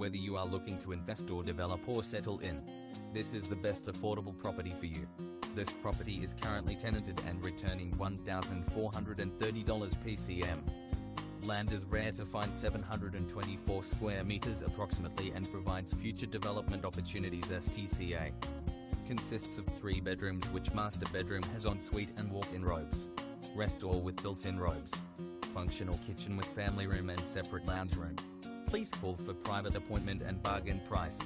Whether you are looking to invest or develop or settle in, this is the best affordable property for you. This property is currently tenanted and returning $1,430 PCM. Land is rare to find 724 square meters approximately and provides future development opportunities STCA. Consists of three bedrooms which master bedroom has ensuite and walk-in robes. Rest all with built-in robes. Functional kitchen with family room and separate lounge room. Please call for private appointment and bargain price.